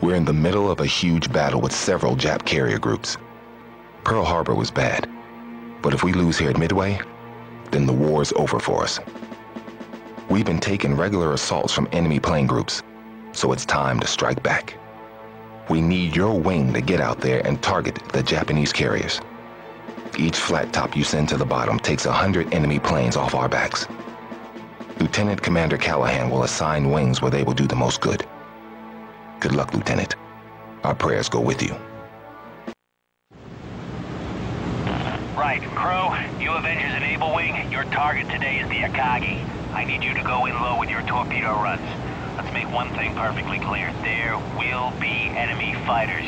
We're in the middle of a huge battle with several Jap carrier groups. Pearl Harbor was bad, but if we lose here at Midway, then the war's over for us. We've been taking regular assaults from enemy plane groups, so it's time to strike back. We need your wing to get out there and target the Japanese carriers. Each flat top you send to the bottom takes a hundred enemy planes off our backs. Lieutenant Commander Callahan will assign wings where they will do the most good. Good luck, Lieutenant. Our prayers go with you. Right, Crow, you Avengers Enable Wing, your target today is the Akagi. I need you to go in low with your torpedo runs. Let's make one thing perfectly clear. There will be enemy fighters.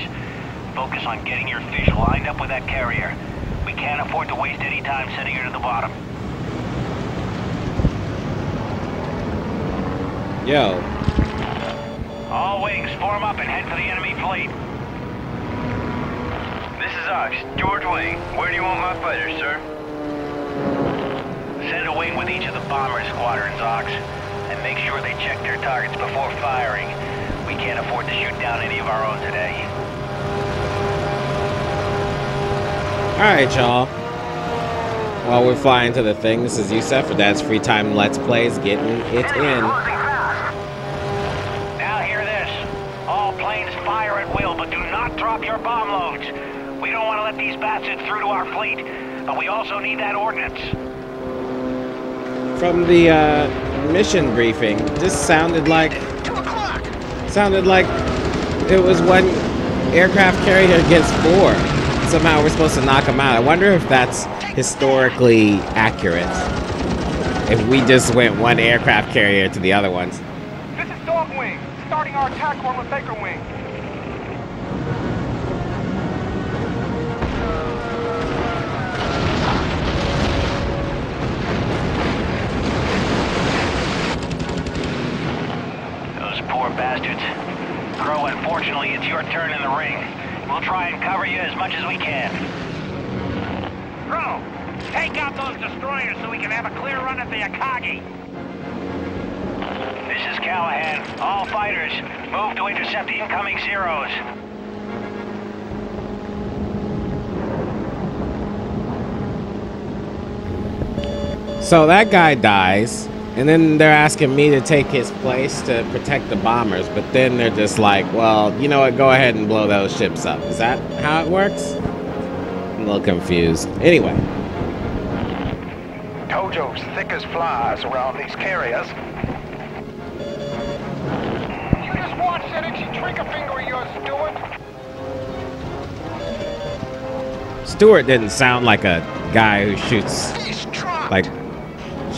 Focus on getting your fish lined up with that carrier. We can't afford to waste any time sending her to the bottom. Yo. All wings, form up and head for the enemy fleet. This is Ox. George Wing. Where do you want my fighters, sir? Send a wing with each of the bomber squadrons, Ox. And make sure they check their targets before firing. We can't afford to shoot down any of our own today. Alright, y'all. While we're flying to the thing, this is Yusef for Dad's Free Time Let's Plays, getting it in. Drop your bomb loads. We don't want to let these bastards through to our fleet, but we also need that ordnance. From the uh, mission briefing, this sounded like sounded like it was one aircraft carrier against four. Somehow we're supposed to knock them out. I wonder if that's historically accurate. If we just went one aircraft carrier to the other ones. This is Dogwing, starting our attack on the Baker Wing. Those bastards. Crow, unfortunately, it's your turn in the ring. We'll try and cover you as much as we can. Crow, take out those destroyers so we can have a clear run at the Akagi. This is Callahan. All fighters, move to intercept the incoming Zeros. So that guy dies, and then they're asking me to take his place to protect the bombers, but then they're just like, well, you know what, go ahead and blow those ships up. Is that how it works? I'm a little confused. Anyway, Tojo's thick as flies around these carriers. You just watch that itchy trigger finger of yours, Stuart. Stewart didn't sound like a guy who shoots like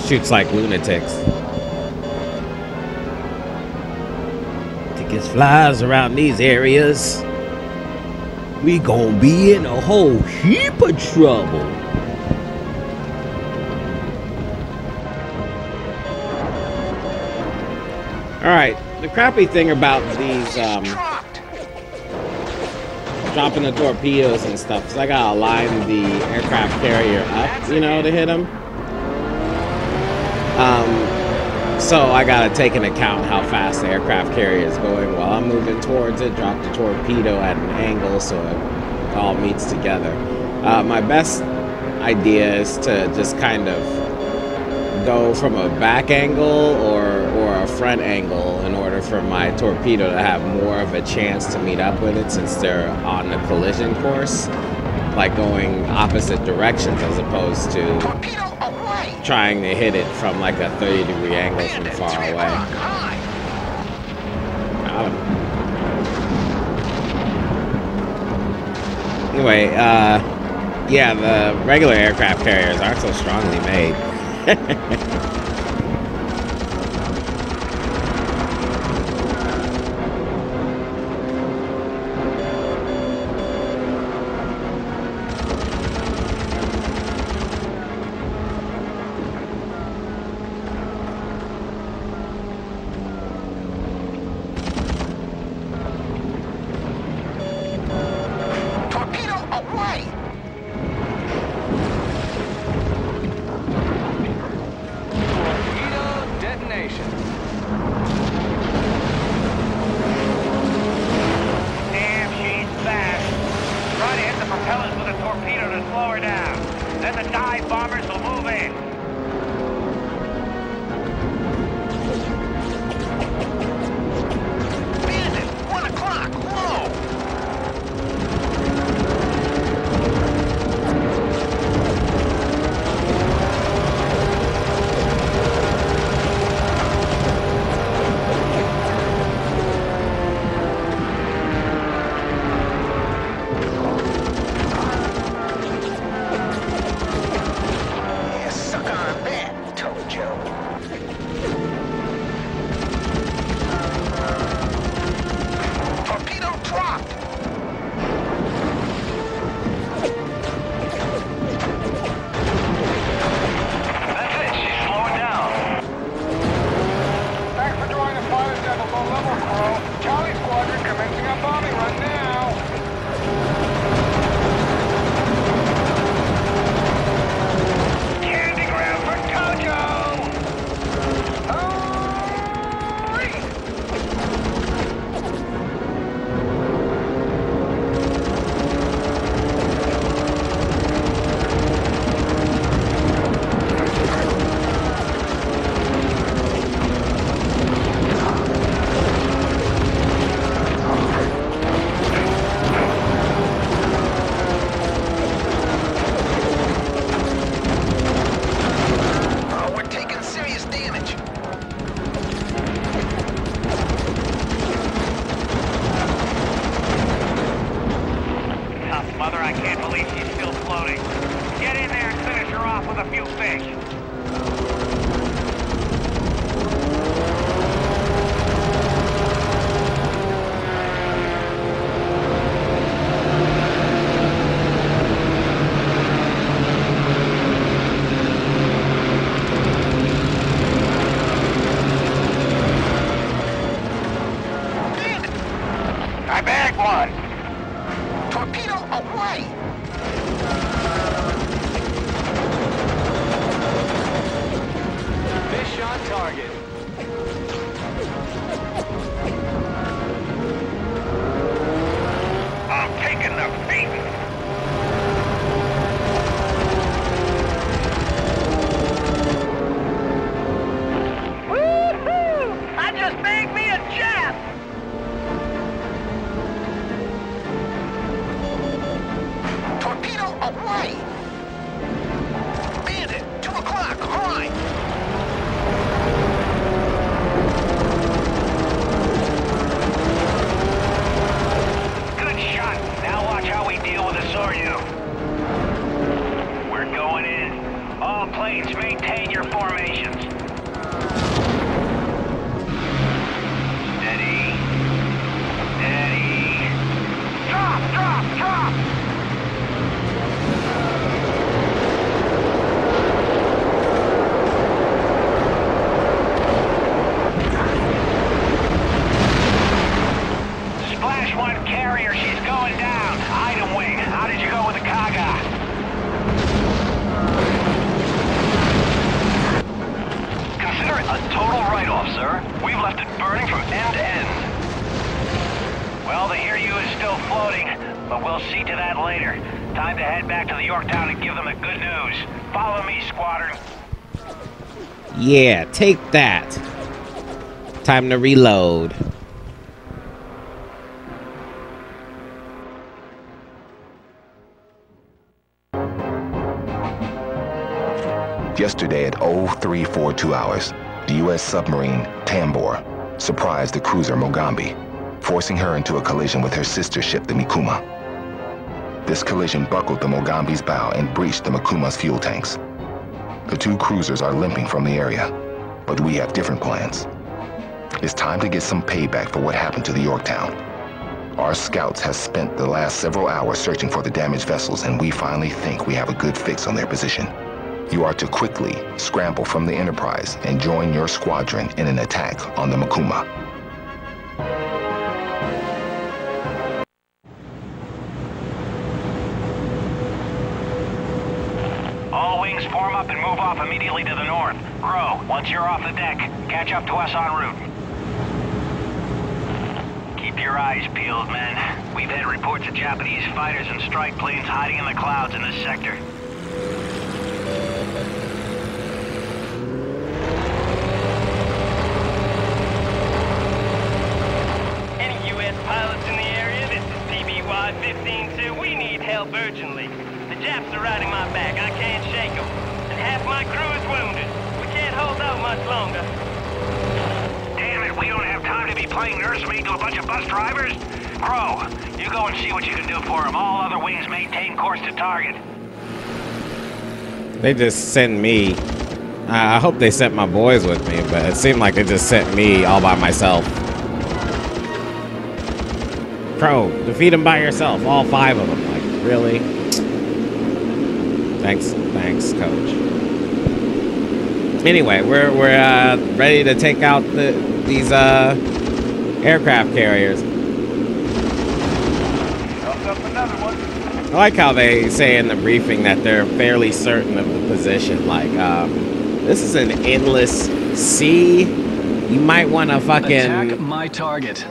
shoots like lunatics. Thick as flies around these areas. We gonna be in a whole heap of trouble. All right, the crappy thing about these um, dropping the torpedoes and stuff is I gotta line the aircraft carrier up, you know, to hit them. Um, so I gotta take into account how fast the aircraft carrier is going while I'm moving towards it. Drop the torpedo at an angle so it all meets together. Uh, my best idea is to just kind of go from a back angle or or a front angle in order for my torpedo to have more of a chance to meet up with it since they're on the collision course like going opposite directions as opposed to Torpedo. Trying to hit it from like a 30 degree angle from far away him. Anyway, uh, yeah, the regular aircraft carriers aren't so strongly made. Follow me, squadron. Yeah, take that. Time to reload. Yesterday at 0342 hours, the U.S. submarine Tambor surprised the cruiser Mogami, forcing her into a collision with her sister ship, the Mikuma. This collision buckled the Mogami's bow and breached the Mikuma's fuel tanks. The two cruisers are limping from the area, but we have different plans. It's time to get some payback for what happened to the Yorktown. Our scouts have spent the last several hours searching for the damaged vessels, and we finally think we have a good fix on their position. You are to quickly scramble from the Enterprise and join your squadron in an attack on the Mikuma. Up and move off immediately to the north. Crow, once you're off the deck, catch up to us en route. Keep your eyes peeled, men. We've had reports of Japanese fighters and strike planes hiding in the clouds in this sector. Any U.S. pilots in the area? This is TBY-15-2. We need help urgently. The Japs are riding my back. I can't half my crew is wounded. We can't hold out much longer. Damn it, we don't have time to be playing nursemaid to a bunch of bus drivers. Crow, you go and see what you can do for them. All other wings maintain course to target. They just sent me. I I hope they sent my boys with me, but it seemed like they just sent me all by myself. Crow, defeat them by yourself, all five of them. Like, really? Thanks, thanks, coach. Anyway, we're we're uh, ready to take out the these uh, aircraft carriers. Up, up another one. I like how they say in the briefing that they're fairly certain of the position. Like, um, this is an endless sea. You might want to fucking Attack my target.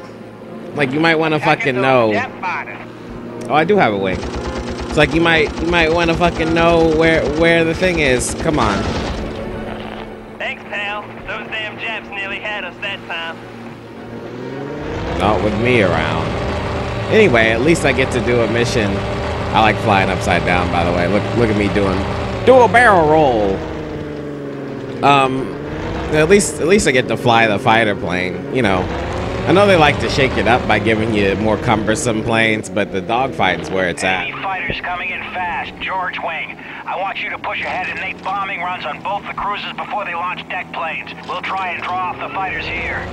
like, you might want to fucking know. those Jap fighters. Oh, I do have a wing. It's like you might, you might want to fucking know where where the thing is. Come on. Thanks, pal. Those damn Japs nearly had us that time. Not with me around. Anyway, at least I get to do a mission. I like flying upside down, by the way. Look, look at me doing, do a barrel roll. Um, at least, at least I get to fly the fighter plane. You know, I know they like to shake it up by giving you more cumbersome planes, but the dogfighting's where it's at. Enemy fighters coming in fast. George Wing, I want you to push ahead and make bombing runs on both the cruisers before they launch deck planes. We'll try and draw off the fighters here.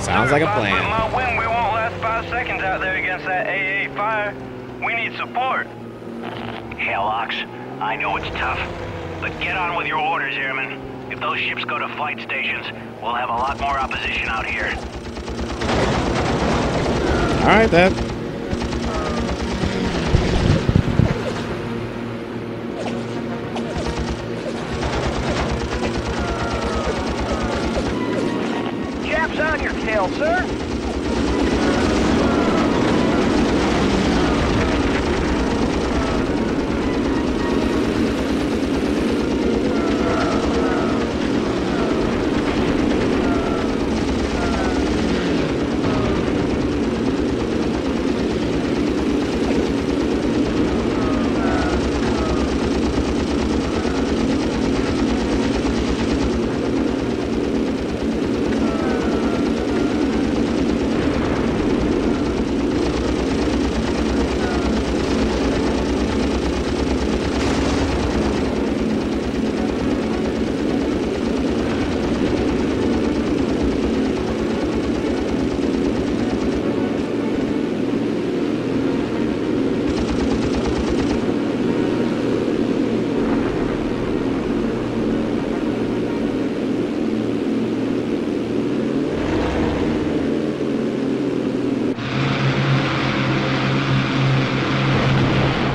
Sounds like a If I put plan. my wing, we won't last five seconds out there against that AA fire. We need support. Halox, I know it's tough, but get on with your orders, airmen. If those ships go to flight stations, we'll have a lot more opposition out here. All right then. Japs on your tail, sir.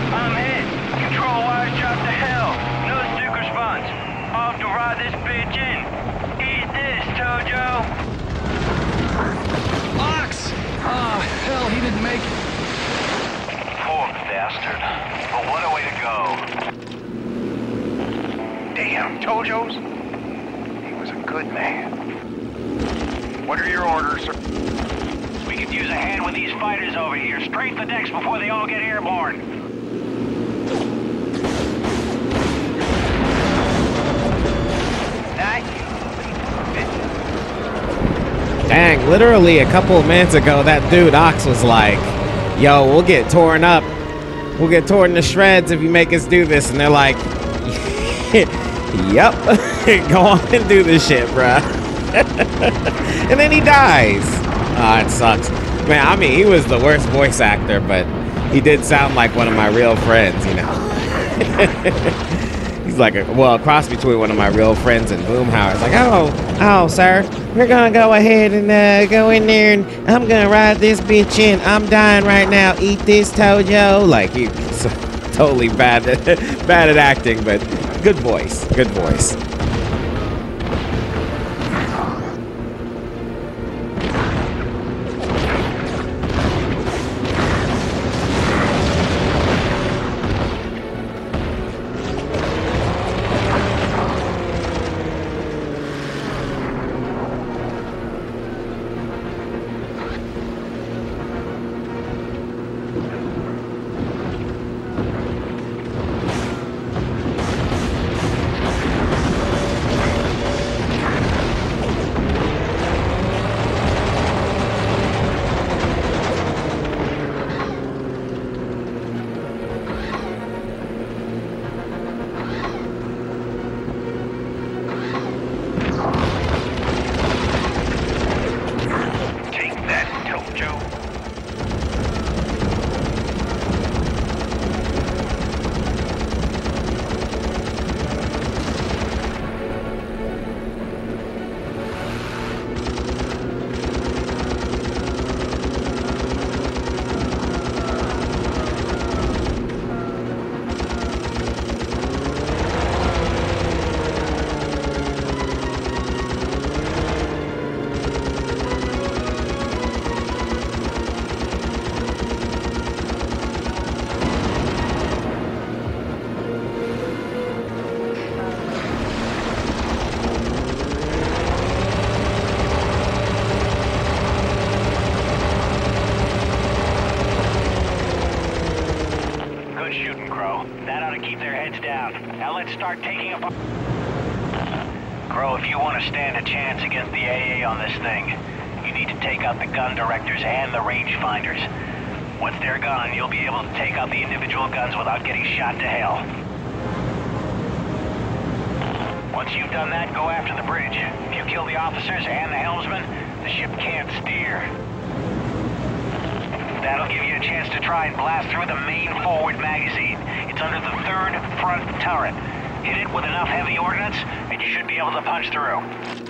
I'm hit. Control wires dropped to hell. No Duke response. Off to ride this bitch in. Eat this, Tojo. Ox! Oh, hell, he didn't make it. Poor bastard. But what a way to go. Damn, Tojo's. He was a good man. What are your orders, sir? We could use a hand with these fighters over here. Strafe the decks before they all get airborne. Dang, literally a couple of minutes ago, that dude Ox was like, "Yo, we'll get torn up. We'll get torn to shreds if you make us do this." And they're like, "Yep, go on and do this shit, bruh." and then he dies. Ah, it sucks, man. I mean, he was the worst voice actor, but he did sound like one of my real friends, you know. He's like a well, a cross between one of my real friends and Boomhauer. It's like, oh, oh, sir, we're gonna go ahead and uh, go in there, and I'm gonna ride this bitch in. I'm dying right now. Eat this, Tojo. Like so, totally bad, bad at acting, but good voice, good voice. Crow, if you want to stand a chance against the AA on this thing, you need to take out the gun directors and the rangefinders. Once they're gone, you'll be able to take out the individual guns without getting shot to hell. Once you've done that, go after the bridge. If you kill the officers and the helmsman, the ship can't steer. That'll give you a chance to try and blast through the main forward magazine. It's under the third front turret. Hit it with enough heavy ordnance, and you should be able to punch through.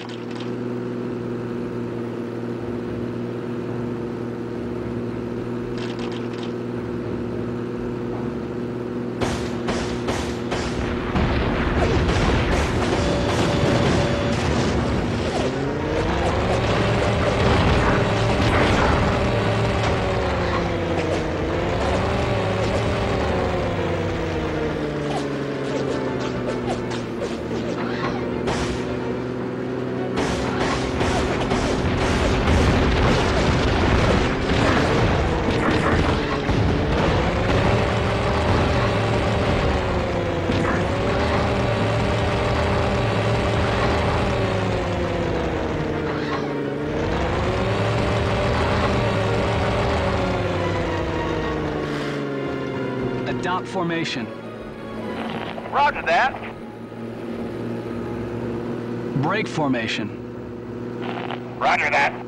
Formation. Roger that. Break formation. Roger that.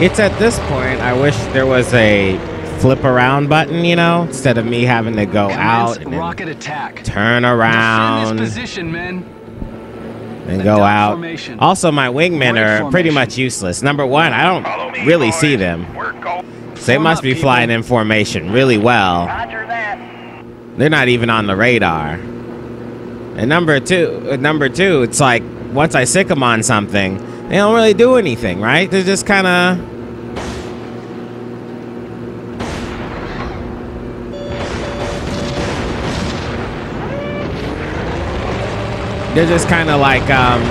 It's at this point I wish there was a flip around button, you know, instead of me having to go out Commence and then rocket attack. turn around this position, men. and go out. formation. Also, my wingmen Break are pretty much useless. Number one, I don't really boys. see them. So they must up, be people. flying in formation really well. They're not even on the radar. And number two, uh, number two, it's like once I sick them on something, they don't really do anything, right? They're just kind of. They're just kind of like, um,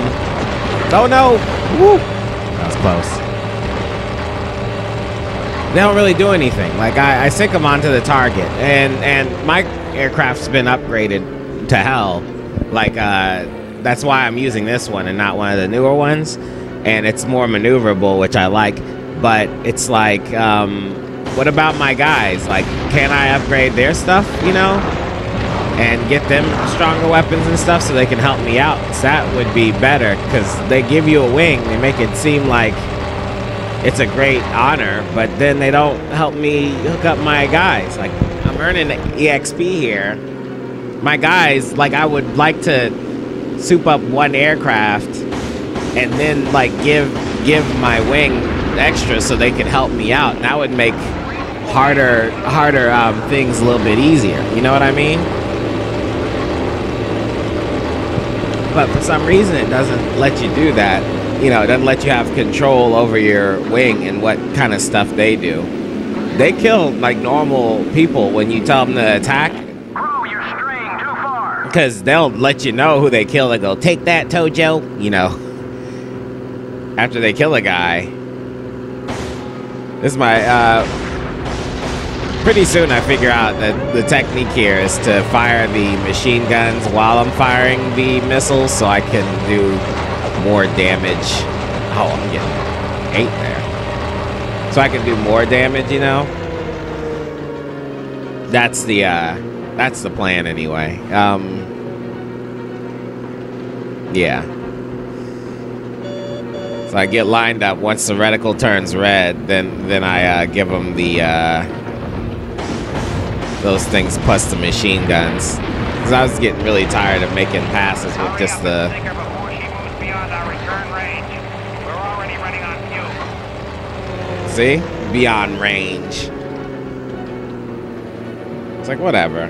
oh no, woo, that was close. They don't really do anything. Like I, I sick them onto the target, and and my aircraft's been upgraded to hell. Like uh, that's why I'm using this one and not one of the newer ones, and it's more maneuverable, which I like. But it's like, um, what about my guys? Like, can I upgrade their stuff? You know, and get them stronger weapons and stuff so they can help me out? that would be better because they give you a wing. They make it seem like it's a great honor, but then they don't help me hook up my guys. Like I'm earning EXP here. My guys, like I would like to soup up one aircraft and then like give give my wing extra so they can help me out. And that would make harder harder um, things a little bit easier. You know what I mean? But for some reason, it doesn't let you do that. You know, it doesn't let you have control over your wing and what kind of stuff they do. They kill like normal people when you tell them to attack Crew, you're straying too far. because they'll let you know who they kill. They go, take that, Tojo. You know, after they kill a guy. This is my, uh, pretty soon I figure out that the technique here is to fire the machine guns while I'm firing the missiles so I can do more damage. Oh, I'm getting eight there. So I can do more damage, you know? That's the, uh, that's the plan anyway. Um, yeah. So I get lined up. Once the reticle turns red, then then I uh, give them the uh, those things plus the machine guns. Because I was getting really tired of making passes with just the. See? Beyond range. It's like, whatever.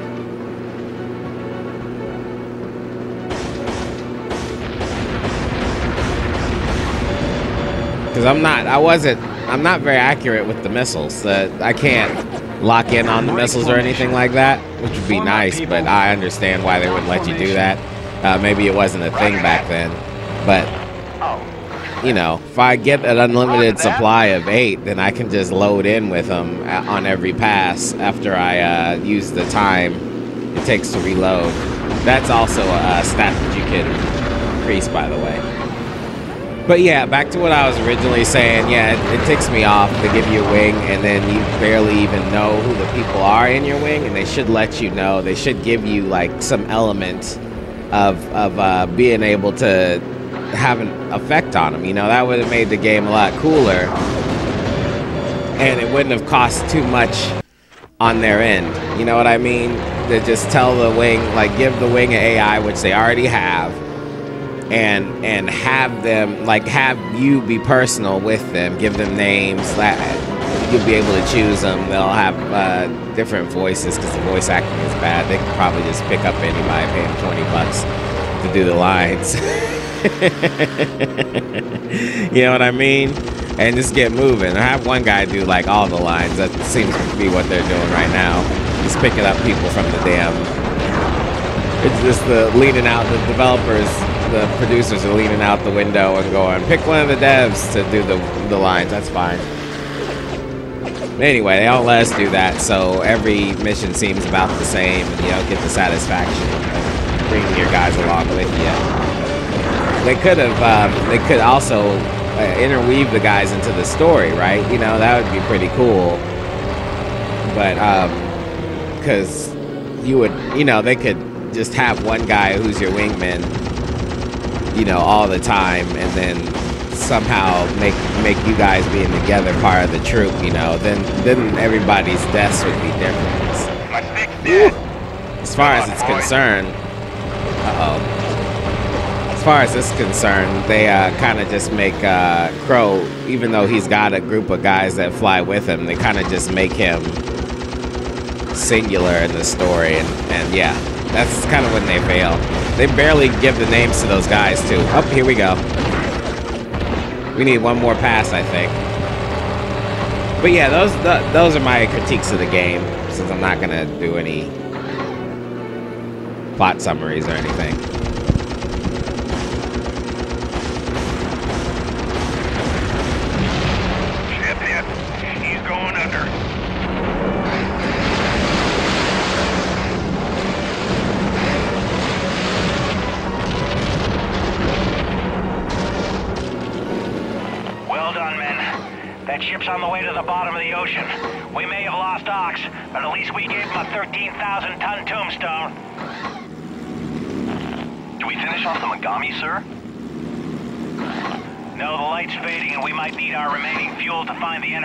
Because I'm not, I wasn't, I'm not very accurate with the missiles. Uh, I can't lock in on the missiles or anything like that, which would be nice, but I understand why they wouldn't let you do that. Uh, maybe it wasn't a thing back then. But you know, if I get an unlimited supply of eight, then I can just load in with them on every pass after I uh, use the time it takes to reload. That's also a, a stat that you can increase, by the way. But yeah, back to what I was originally saying. Yeah, it, it ticks me off to give you a wing, and then you barely even know who the people are in your wing, and they should let you know. They should give you like some element of of uh, being able to have an effect on them. You know, that would have made the game a lot cooler, and it wouldn't have cost too much on their end. You know what I mean? To just tell the wing, like, give the wing an AI, which they already have, and and have them, like, have you be personal with them, give them names. That you'll be able to choose them. They'll have uh, different voices because the voice acting is bad. They could probably just pick up anybody, pay them twenty bucks to do the lines. you know what I mean? And just get moving. I have one guy do like all the lines. That seems to be what they're doing right now. He's picking up people from the damn. It's just the leaning out. The developers, the producers are leaning out the window and going, pick one of the devs to do the the lines. That's fine. Anyway, they don't let us do that, so every mission seems about the same, and you don't get the satisfaction of bringing your guys along with you they could have um, they could also uh, interweave the guys into the story right you know that would be pretty cool but because you would you know they could just have one guy who's your wingman you know all the time and then somehow make make you guys being together part of the troop, you know, then then everybody's deaths would be different. My stick's dead. As far as it's boy. concerned, uh oh. As far as it's concerned, they uh, kind of just make uh, Crow, even though he's got a group of guys that fly with him, they kind of just make him singular in the story, and, and yeah, that's kind of when they fail. They barely give the names to those guys too. Oh, here we go. We need one more pass, I think. But yeah, those th- those are my critiques of the game, since I'm not gonna do any plot summaries or anything.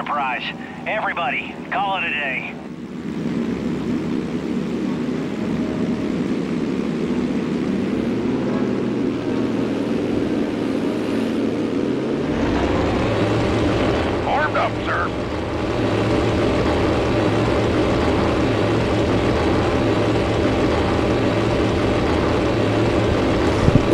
Enterprise. Everybody, call it a day. Armed up, sir.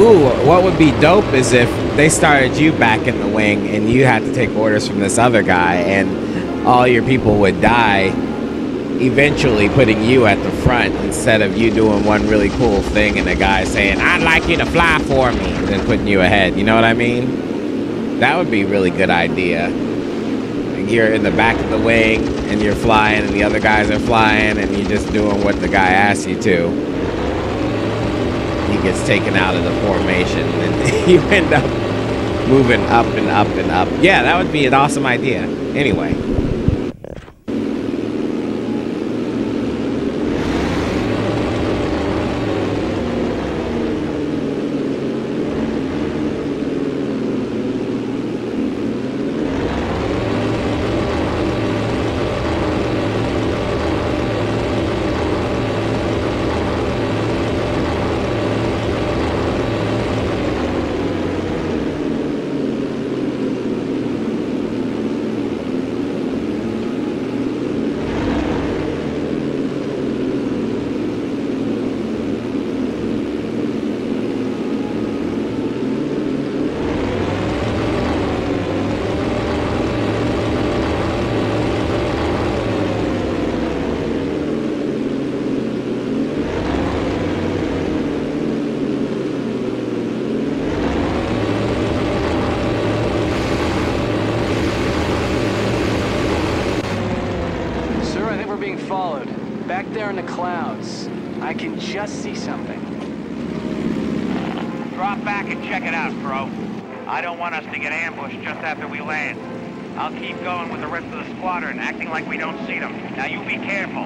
Ooh, what would be dope is if they started you back in the wing and you had to take orders from this other guy and all your people would die, eventually putting you at the front instead of you doing one really cool thing and the guy saying, I'd like you to fly for me, and then putting you ahead. You know what I mean? That would be a really good idea. You're in the back of the wing and you're flying and the other guys are flying and you're just doing what the guy asks you to gets taken out of the formation and you end up moving up and up and up. Yeah, that would be an awesome idea. Anyway. Sir, I think we're being followed. Back there in the clouds. I can just see something. Drop back and check it out, bro. I don't want us to get ambushed just after we land. I'll keep going with the rest of the squadron, acting like we don't see them. Now you be careful.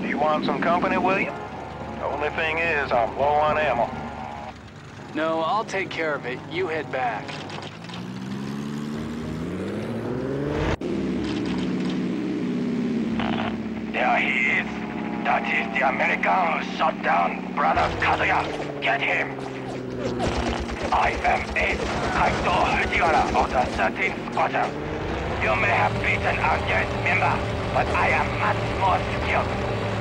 Do you want some company, William? The only thing is, I'm low on ammo. No, I'll take care of it. You head back. There he is. That is the American who shot down Brother Kazuya. Get him. I am Ace Kaito Hajihara of the 13th Squadron. You may have beaten our newest member, but I am much more skilled.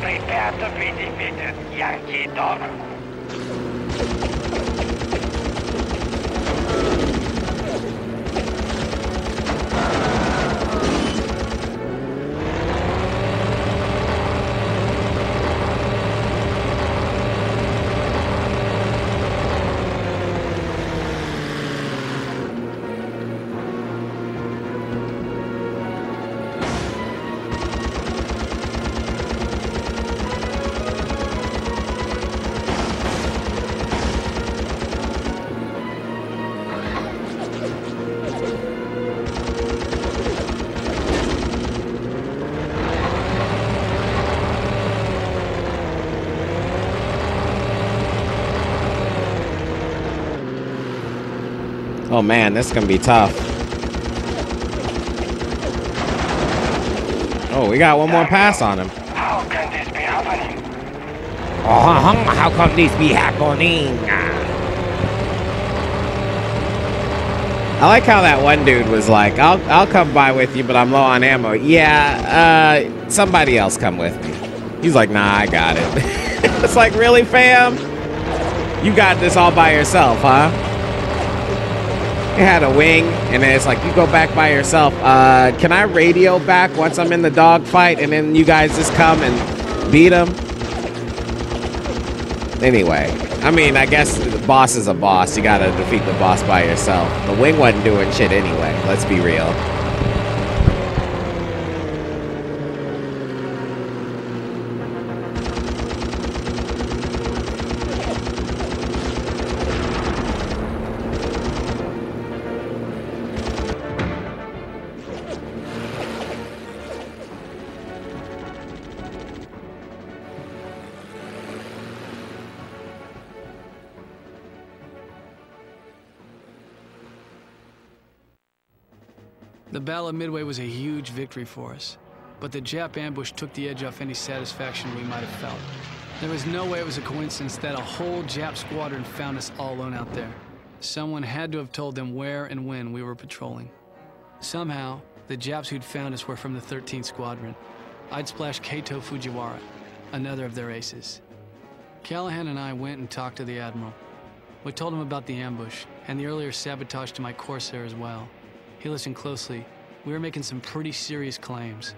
Prepare to be defeated, Yankee Dog. Man, this is gonna be tough. Oh, we got one more pass on him. How can this be happening? Oh, how come this be happening? I like how that one dude was like, "I'll I'll come by with you, but I'm low on ammo." Yeah, uh, somebody else come with me. He's like, "Nah, I got it." it's like, really, fam? You got this all by yourself, huh? It had a wing, and it's like, you go back by yourself. Uh, can I radio back once I'm in the dogfight, and then you guys just come and beat him? Anyway, I mean, I guess the boss is a boss. You gotta defeat the boss by yourself. The wing wasn't doing shit anyway. Let's be real. The Battle of Midway was a huge victory for us, but the Jap ambush took the edge off any satisfaction we might have felt. There was no way it was a coincidence that a whole Jap squadron found us all alone out there. Someone had to have told them where and when we were patrolling. Somehow, the Japs who'd found us were from the 13th Squadron. I'd splashed Kato Fujiwara, another of their aces. Callahan and I went and talked to the Admiral. We told him about the ambush and the earlier sabotage to my Corsair as well. He listened closely. We were making some pretty serious claims.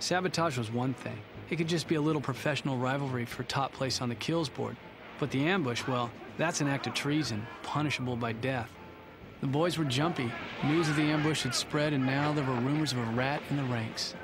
Sabotage was one thing. It could just be a little professional rivalry for top place on the kills board. But the ambush, well, that's an act of treason, punishable by death. The boys were jumpy. News of the ambush had spread, and now there were rumors of a rat in the ranks.